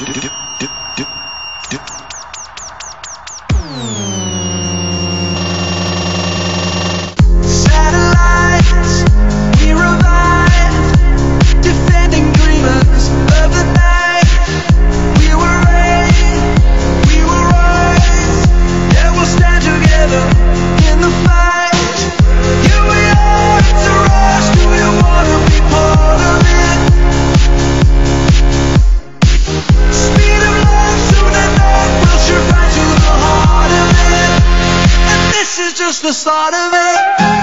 Satellites, just the start of it.